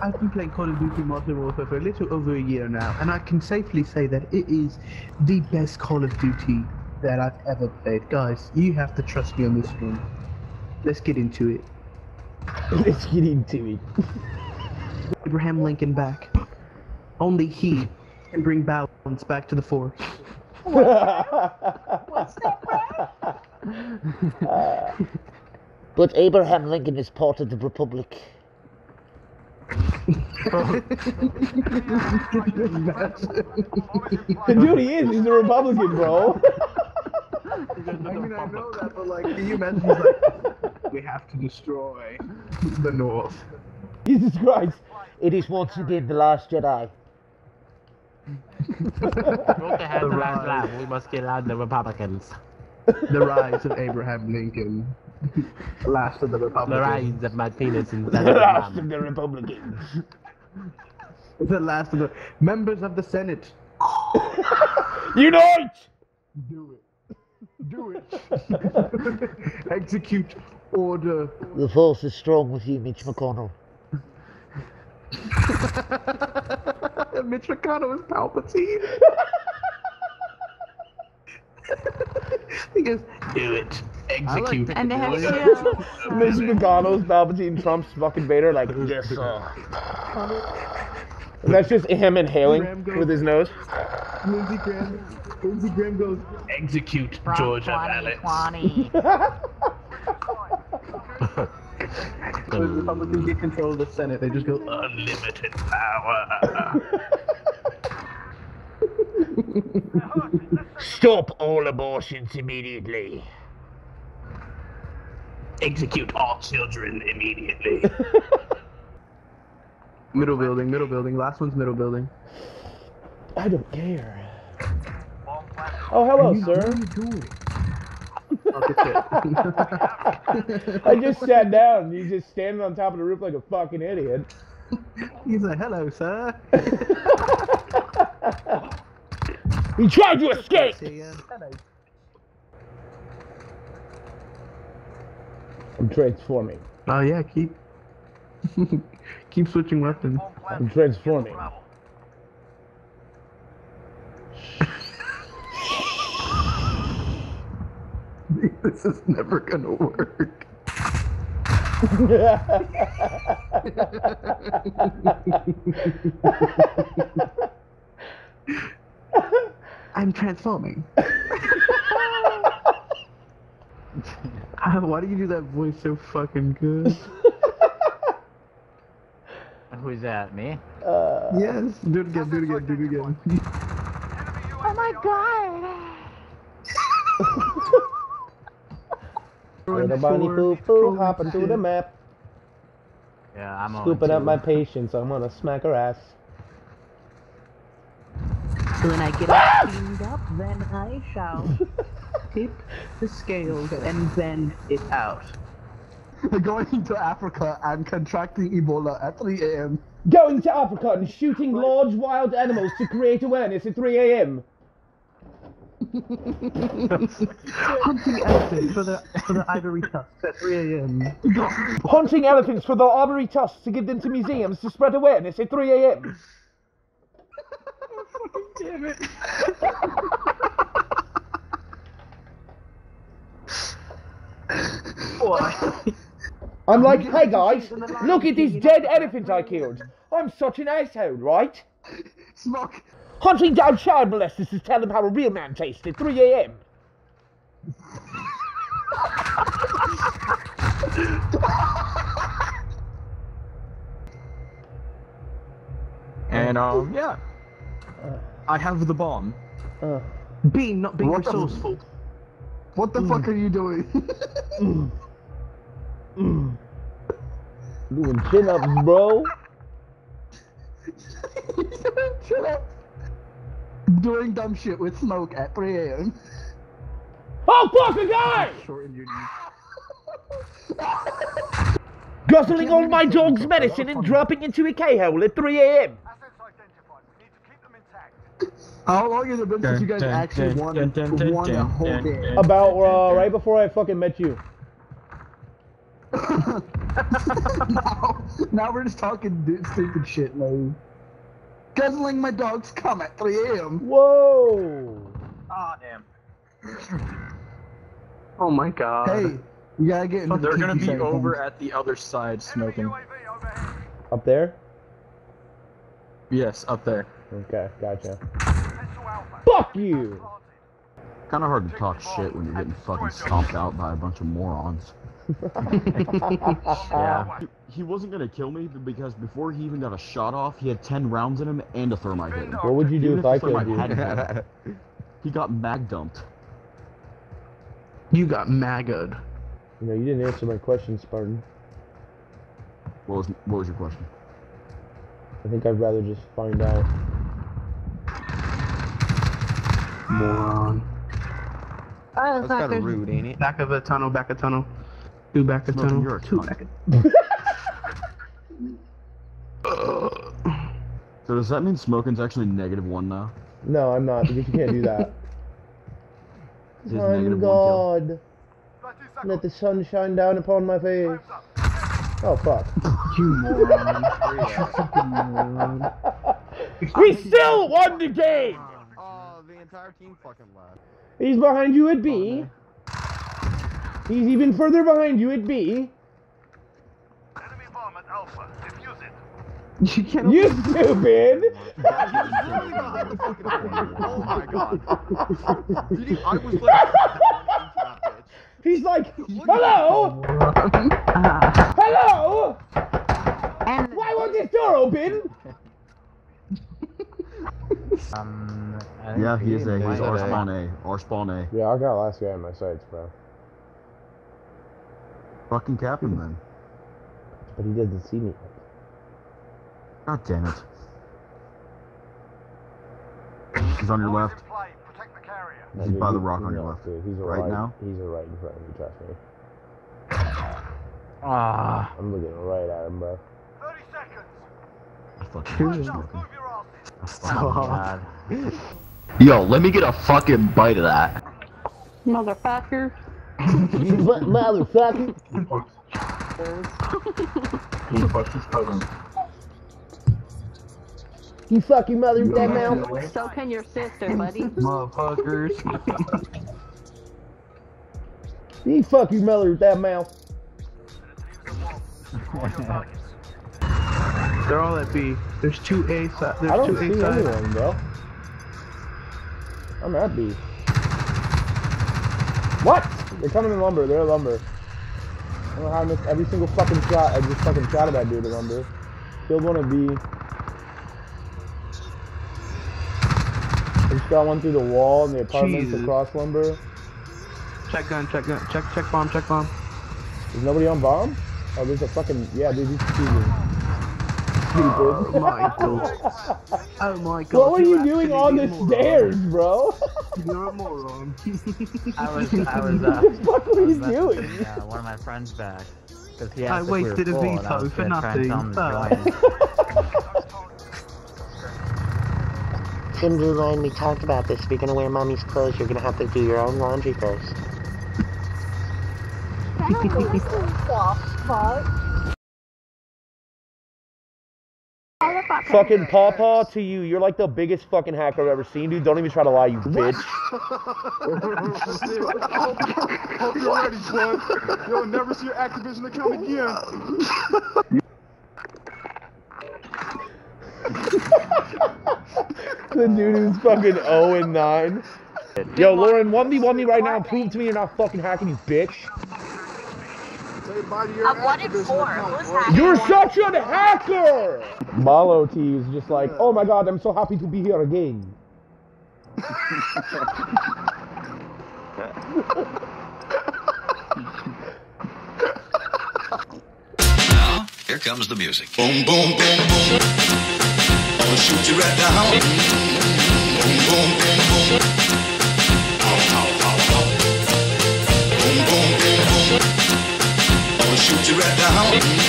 I've been playing Call of Duty Modern Warfare for a little over a year now, and I can safely say that it is the best Call of Duty that I've ever played. Guys, you have to trust me on this one. Let's get into it. Let's get into it. Abraham Lincoln back. Only he can bring balance back to the force. What's that, Brad? But Abraham Lincoln is part of the Republic. Dude, he is. He's a Republican, bro. I mean, I know that, but like, can you imagine? He's like, we have to destroy the North. Jesus Christ. It is once again the last Jedi. Look ahead The to last rise. We must get out the Republicans. The rise of Abraham Lincoln. Last of the Republicans. The Republicans. rise of my penis The last of the Republicans. The last of the members of the Senate. Unite! Do it. Do it. Execute order. The force is strong with you, Mitch McConnell. Mitch McConnell is Palpatine. he goes, do it. Execute. And they have order." to. Uh, Mitch McConnell's Palpatine, Trump's fucking Vader, like, yes, sir. And that's just him inhaling goes- with his nose. Lindsey Graham. Lindsey Graham goes, execute From Georgia Alex. 2020. When the Republicans get control of the Senate, they just go unlimited power. Stop all abortions immediately. Execute all children immediately. middle building, middle building. Last one's middle building. I don't care. Oh, hello, sir. Oh, good shit. I just sat down. He's just standing on top of the roof like a fucking idiot. He's like, hello, sir. He tried to escape! See ya. Hello. I'm transforming. Oh yeah, keep keep switching weapons. I'm transforming. this is never gonna work. I'm transforming. Why do you do that voice so fucking good? Who's that? Me? Uh, yes, do it again, do it again, do it again. Oh my god. little bunny poo poo hopping through the map, Yeah, I'm on. scooping up too. my patience. I'm gonna smack her ass. When I get all cleaned up, then I shall. Tip the scales and bend it out. Going to Africa and contracting Ebola at 3 a.m. Going to Africa and shooting large wild animals to create awareness at 3 a.m. Hunting elephants for the for the ivory tusks at 3 a.m. Hunting elephants for the ivory tusks to give them to museums to spread awareness at 3 a.m. Damn it. I'm like, hey guys, look at this dead elephant I killed. I'm such an asshole, right? Smoke. Hunting down child molesters to tell them how a real man tastes at 3 a.m. And um, yeah, I have the bomb. Uh, Being not being What the- resourceful. What the fuck are you doing? Doing chin ups, bro. Shut up. Doing dumb shit with smoke at 3 a.m. Oh, fuck a guy! Shorten your Guzzling all my dog's medicine and dropping into a K-hole at 3 a.m. How long has it been since you guys actually won, won a whole game? About uh, right before I fucking met you. now, now we're just talking du- stupid shit, man. Guzzling my dogs come at 3 a.m. Whoa! Ah, damn. Oh my god. Hey, you gotta get into the They're gonna be side over at the other side smoking. Up there? Yes, up there. Okay, gotcha. Fuck you! Kind of hard to talk shit when you're getting fucking stomped out by a bunch of morons. Yeah. He wasn't gonna kill me because before he even got a shot off, he had 10 rounds in him and a thermite hit him. What would you do Even if I thermite killed you? hadn't hit him, He got mag dumped. You got magged. You know, you didn't answer my question, Spartan. What was what was your question? I think I'd rather just find out. Moron. Oh, That's kind of rude, ain't it? Back of the tunnel, back of a tunnel. Two back of Smoking, tunnel. you're a Two cunt. back of So does that mean smoking's actually negative one now? No, I'm not, because you can't do that. I'm negative one kill? God. Let the sun shine down upon my face. Oh, fuck. You moron. You fucking moron. we still won the game! Oh, the entire team fucking left. He's behind you at B. He's even further behind you at B. Enemy bomb at You can't. You stupid! Oh my god. Did he, I was like, into that bitch. He's like, hello? Hello? And Why won't this door open? Um. Yeah, he is a. He's might R have- spawn A. R spawn A. Yeah, I got last guy in my sights, bro. Fucking cap him then. But he doesn't see me. God damn it. He's on your left. No, He's dude, by the rock on no, your left. Dude, he's Right right now? He's right in front of me, trust me. Ah. I'm looking right at him, bro. I fucking hate smoking. Oh god. Yo, let me get a fucking bite of that. motherfucker. Motherfucker. You fucking mother that mouth. So can your sister, buddy. Motherfuckers. You fuck your mother with that mouth. They're all at B. There's two A side. I There's don't two see A sides. anyone, bro. I'm at B. What? They're coming in lumber. They're lumber. I don't know how I missed every single fucking shot. I just fucking shot at that dude at lumber. Killed one at B. I just got one through the wall in the apartments Jesus. across lumber. Check gun, check gun, check check bomb, check bomb. Is nobody on bomb? Oh, there's a fucking yeah, dude. He's cheating. Oh my god. Oh my god. What were you you're doing on the absolutely stairs, bro? You're a moron. I was. I was. Uh, what the fuck were I you doing? bring, uh, one of my friends back. 'cause he I asked if we wasted a full, and I veto was for gonna try and tell nothing. Thin Blue Line, we talked about this. If you're gonna wear mommy's clothes, you're gonna have to do your own laundry first. Fucking pawpaw to you. You're like the biggest fucking hacker I've ever seen, dude. Don't even try to lie, you bitch. Hope you're ready, bud. You'll never see your Activision account again. the dude is fucking 0 and 9. Yo, Lauren, 1v1 me right now and prove to me you're not fucking hacking, you bitch. Say bye your I'm one four. Who's hacking? You're such a hacker! Malo T is just like, oh my god, I'm so happy to be here again. Now, here comes the music. Boom, boom, boom, boom. I'ma shoot you right down. Boom, Boom, boom, boom, at the home.